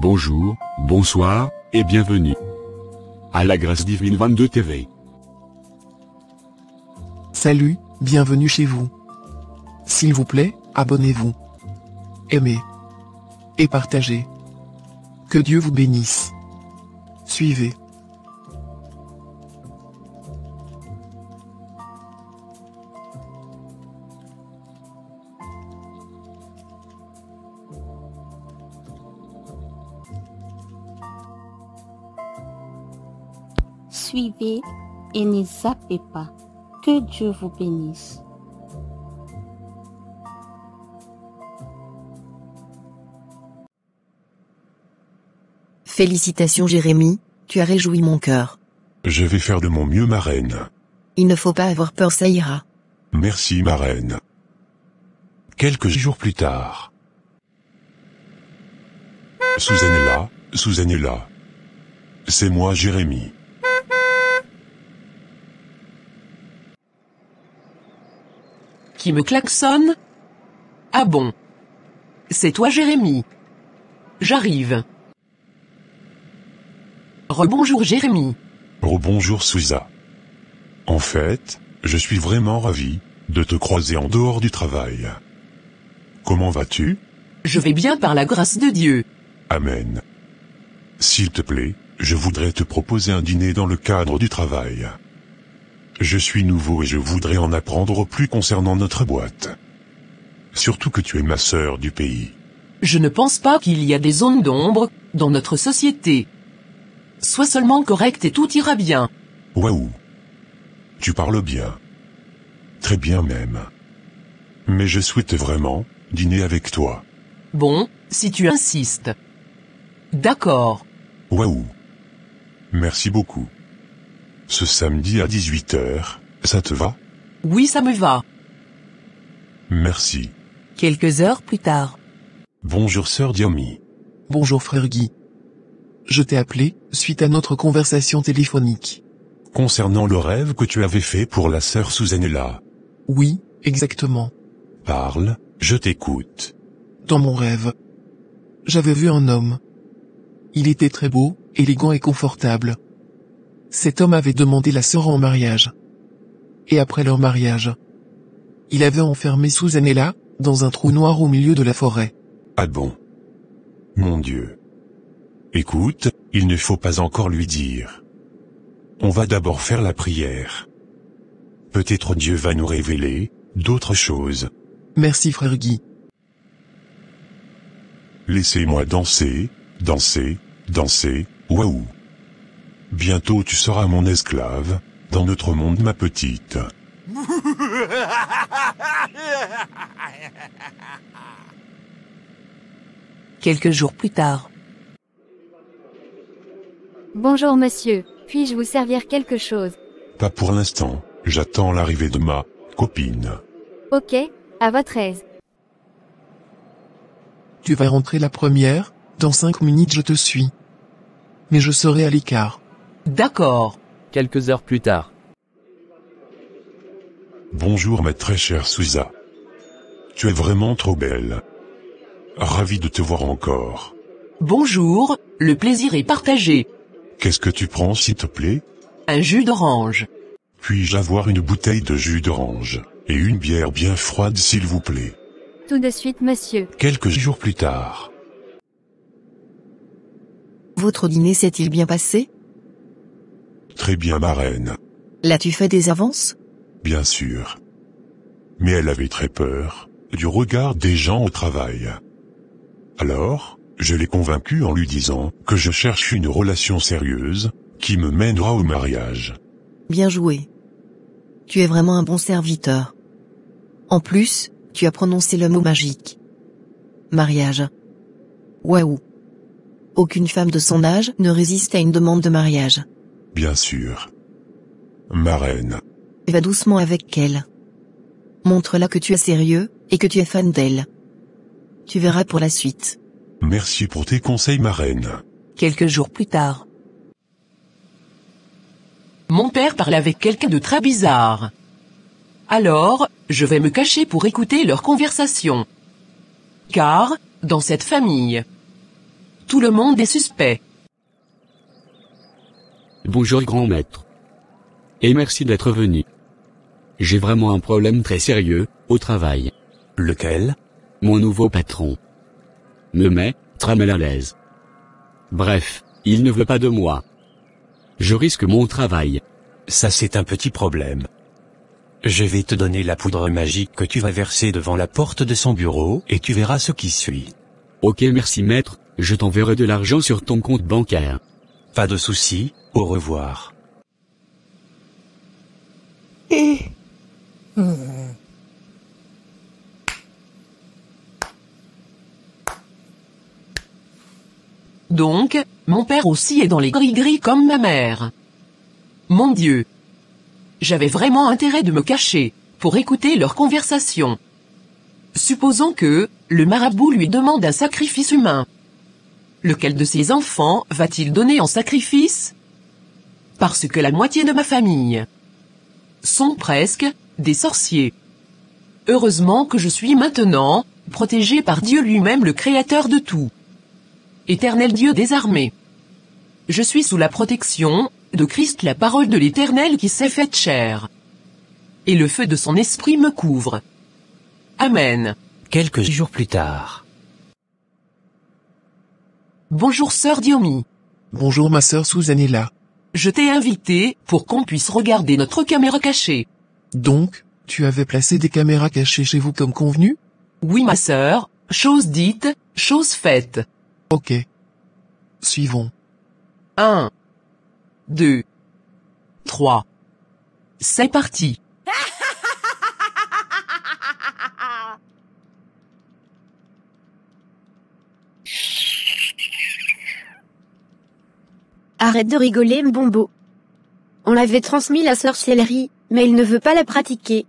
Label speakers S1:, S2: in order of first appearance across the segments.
S1: Bonjour, bonsoir, et bienvenue. À la Grâce Divine 22 TV.
S2: Salut, bienvenue chez vous. S'il vous plaît, abonnez-vous. Aimez. Et partagez. Que Dieu vous bénisse. Suivez.
S3: Suivez et ne zappez pas. Que Dieu vous bénisse.
S4: Félicitations Jérémie, tu as réjoui mon cœur.
S5: Je vais faire de mon mieux, ma reine.
S4: Il ne faut pas avoir peur, ça ira.
S5: Merci, ma reine. Quelques jours plus tard. Suzanne est là, Suzanne est là. C'est moi, Jérémie.
S6: Qui me klaxonne Ah bon. C'est toi Jérémie. J'arrive. Rebonjour Jérémie.
S5: Rebonjour, Souza. En fait, je suis vraiment ravi de te croiser en dehors du travail. Comment vas-tu?
S6: Je vais bien par la grâce de Dieu.
S5: Amen. S'il te plaît, je voudrais te proposer un dîner dans le cadre du travail. Je suis nouveau et je voudrais en apprendre plus concernant notre boîte. Surtout que tu es ma sœur du pays.
S6: Je ne pense pas qu'il y a des zones d'ombre dans notre société. Sois seulement correct et tout ira bien.
S5: Waouh. Tu parles bien. Très bien même. Mais je souhaite vraiment dîner avec toi.
S6: Bon, si tu insistes. D'accord.
S5: Waouh. Merci beaucoup. Ce samedi à 18h, ça te va?
S6: Oui, ça me va.
S5: Merci.
S4: Quelques heures plus tard.
S5: Bonjour sœur Diomi.
S2: Bonjour frère Guy. Je t'ai appelé, suite à notre conversation téléphonique.
S5: Concernant le rêve que tu avais fait pour la sœur Susanella.
S2: Oui, exactement.
S5: Parle, je t'écoute.
S2: Dans mon rêve. J'avais vu un homme. Il était très beau, élégant et confortable. Cet homme avait demandé la sœur en mariage. Et après leur mariage, il avait enfermé Susanella, dans un trou noir au milieu de la forêt.
S5: Ah bon? Mon Dieu. Écoute, il ne faut pas encore lui dire. On va d'abord faire la prière. Peut-être Dieu va nous révéler d'autres choses.
S2: Merci frère Guy.
S5: Laissez-moi danser, danser, danser, waouh. Bientôt tu seras mon esclave, dans notre monde ma petite.
S4: Quelques jours plus tard.
S7: Bonjour monsieur, puis-je vous servir quelque chose?
S5: Pas pour l'instant, j'attends l'arrivée de ma copine.
S7: Ok, à votre aise.
S2: Tu vas rentrer la première, dans cinq minutes je te suis. Mais je serai à l'écart.
S6: D'accord.
S8: Quelques heures plus tard.
S5: Bonjour ma très chère Souza. Tu es vraiment trop belle. Ravi de te voir encore.
S6: Bonjour, le plaisir est partagé.
S5: Qu'est-ce que tu prends s'il te plaît?
S6: Un jus d'orange.
S5: Puis-je avoir une bouteille de jus d'orange et une bière bien froide s'il vous plaît?
S7: Tout de suite monsieur.
S5: Quelques jours plus tard.
S4: Votre dîner s'est-il bien passé?
S5: Très bien ma reine,
S4: L'as-tu fait des avances?
S5: Bien sûr. Mais elle avait très peur du regard des gens au travail. Alors, je l'ai convaincue en lui disant que je cherche une relation sérieuse qui me mènera au mariage.
S4: Bien joué. Tu es vraiment un bon serviteur. En plus, tu as prononcé le mot magique. Mariage. Waouh. Aucune femme de son âge ne résiste à une demande de mariage.
S5: Bien sûr. Ma reine,
S4: Va doucement avec elle. Montre-la que tu es sérieux, et que tu es fan d'elle. Tu verras pour la suite.
S5: merci pour tes conseils ma reine.
S4: Quelques jours plus tard.
S6: Mon père parle avec quelqu'un de très bizarre. Alors, je vais me cacher pour écouter leur conversation. Car, dans cette famille, Tout le monde est suspect.
S1: Bonjour grand maître. Et merci d'être venu. J'ai vraiment un problème très sérieux, au travail.
S8: Lequel?
S1: Mon nouveau patron. Me met, très mal à l'aise. Bref, il ne veut pas de moi. Je risque mon travail.
S8: Ça c'est un petit problème. Je vais te donner la poudre magique que tu vas verser devant la porte de son bureau et tu verras ce qui suit.
S1: Ok merci maître, je t'enverrai de l'argent sur ton compte bancaire.
S8: Pas de souci, au revoir.
S6: Donc, mon père aussi est dans les gris-gris comme ma mère. Mon Dieu. J'avais vraiment intérêt de me cacher, pour écouter leur conversation. Supposons que, le marabout lui demande un sacrifice humain. Lequel de ses enfants va-t-il donner en sacrifice? Parce que la moitié de ma famille sont presque des sorciers. Heureusement que je suis maintenant protégé par Dieu lui-même le Créateur de tout. Éternel Dieu des armées. Je suis sous la protection de Christ la parole de l'Éternel qui s'est faite chair. Et le feu de son esprit me couvre. Amen.
S8: Quelques jours plus tard.
S6: Bonjour sœur Diomi.
S2: Bonjour ma sœur Susanella.
S6: Je t'ai invité pour qu'on puisse regarder notre caméra cachée.
S2: Donc, tu avais placé des caméras cachées chez vous comme convenu?
S6: Oui ma sœur, chose dite, chose faite.
S2: Ok. Suivons.
S6: 1, 2, 3. C'est parti.
S7: Arrête de rigoler, Mbombo. On l'avait transmis la sorcellerie, mais il ne veut pas la pratiquer.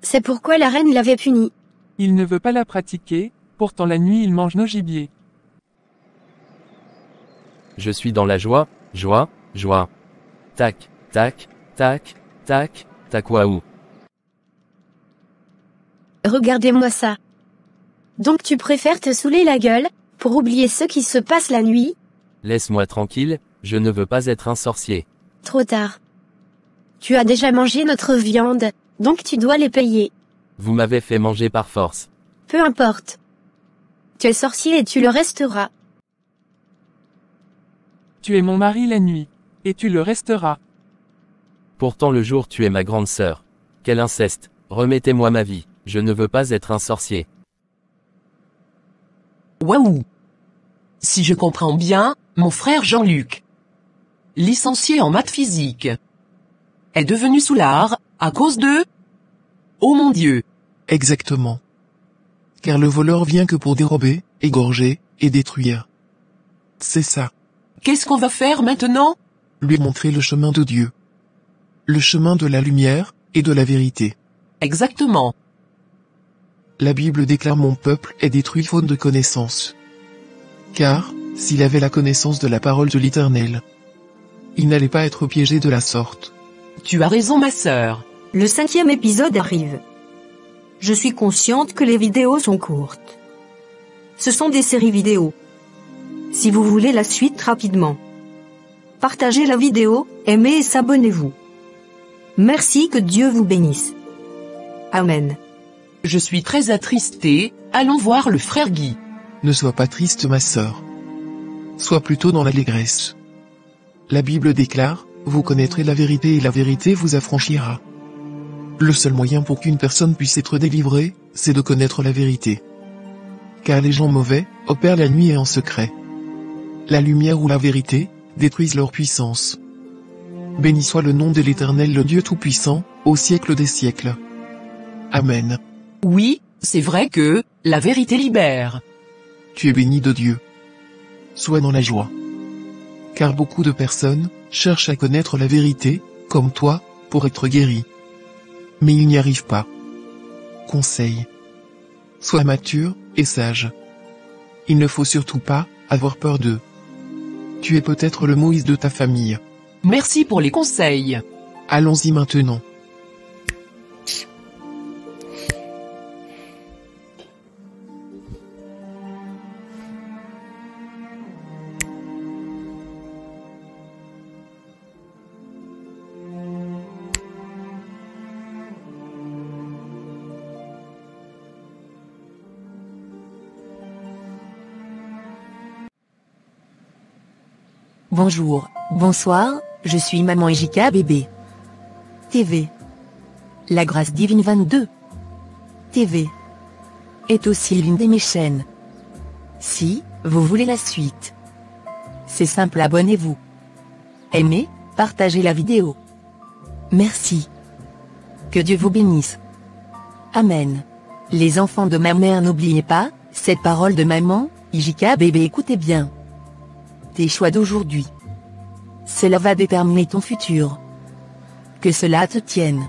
S7: C'est pourquoi la reine l'avait puni.
S9: Il ne veut pas la pratiquer, pourtant la nuit il mange nos gibiers.
S10: Je suis dans la joie, joie, joie. Tac, tac, tac, tac, tac waouh.
S7: Regardez-moi ça. Donc tu préfères te saouler la gueule, pour oublier ce qui se passe la nuit?
S10: Laisse-moi tranquille, je ne veux pas être un sorcier.
S7: Trop tard. Tu as déjà mangé notre viande, donc tu dois les payer.
S10: Vous m'avez fait manger par force.
S7: Peu importe. Tu es sorcier et tu le resteras.
S9: Tu es mon mari la nuit. Et tu le resteras.
S10: Pourtant le jour tu es ma grande sœur. Quel inceste, remettez-moi ma vie, je ne veux pas être un sorcier.
S6: Waouh Si je comprends bien, mon frère Jean-Luc, licencié en maths physique, est devenu soulard, à cause de... Oh mon Dieu
S2: Exactement. Car le voleur vient que pour dérober, égorger, et détruire. C'est ça.
S6: Qu'est-ce qu'on va faire maintenant?
S2: Lui montrer le chemin de Dieu. Le chemin de la lumière, et de la vérité.
S6: Exactement.
S2: La Bible déclare mon peuple est détruit faute de connaissance. Car, s'il avait la connaissance de la parole de l'Éternel, il n'allait pas être piégé de la sorte.
S6: Tu as raison ma sœur.
S11: Le cinquième épisode arrive. Je suis consciente que les vidéos sont courtes. Ce sont des séries vidéo. Si vous voulez la suite rapidement, partagez la vidéo, aimez et s'abonnez-vous. Merci que Dieu vous bénisse. Amen.
S6: Je suis très attristé, allons voir le frère Guy.
S2: Ne sois pas triste ma sœur. Sois plutôt dans l'allégresse. La Bible déclare, vous connaîtrez la vérité et la vérité vous affranchira. Le seul moyen pour qu'une personne puisse être délivrée, c'est de connaître la vérité. Car les gens mauvais, opèrent la nuit et en secret. La lumière ou la vérité, détruisent leur puissance. Béni soit le nom de l'Éternel le Dieu Tout-Puissant, au siècle des siècles. Amen.
S6: Oui, c'est vrai que, la vérité libère.
S2: Tu es béni de Dieu. Sois dans la joie. Car beaucoup de personnes, cherchent à connaître la vérité, comme toi, pour être guéris. Mais ils n'y arrivent pas. Conseil. Sois mature, et sage. Il ne faut surtout pas, avoir peur d'eux. Tu es peut-être le Moïse de ta famille.
S6: Merci pour les conseils.
S2: Allons-y maintenant.
S12: Bonjour, bonsoir, je suis maman Ejika bébé. TV. La grâce divine 22. TV. Est aussi l'une de mes chaînes. Si, vous voulez la suite. C'est simple abonnez-vous. Aimez, partagez la vidéo. Merci. Que Dieu vous bénisse. Amen. Les enfants de ma mère n'oubliez pas, cette parole de maman, Ijika bébé écoutez bien. Choix d'aujourd'hui. Cela va déterminer ton futur. Que cela te tienne.